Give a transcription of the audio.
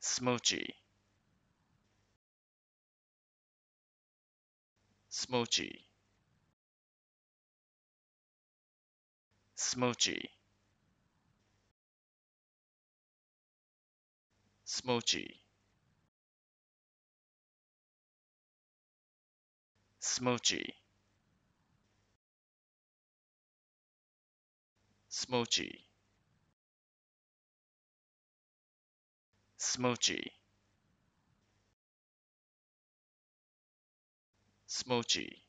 smoochy smoochy smoochy smoochy smoochy smoochy smoochy. Smoochy.